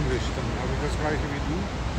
Englisch, dann habe ich das gleiche wie du.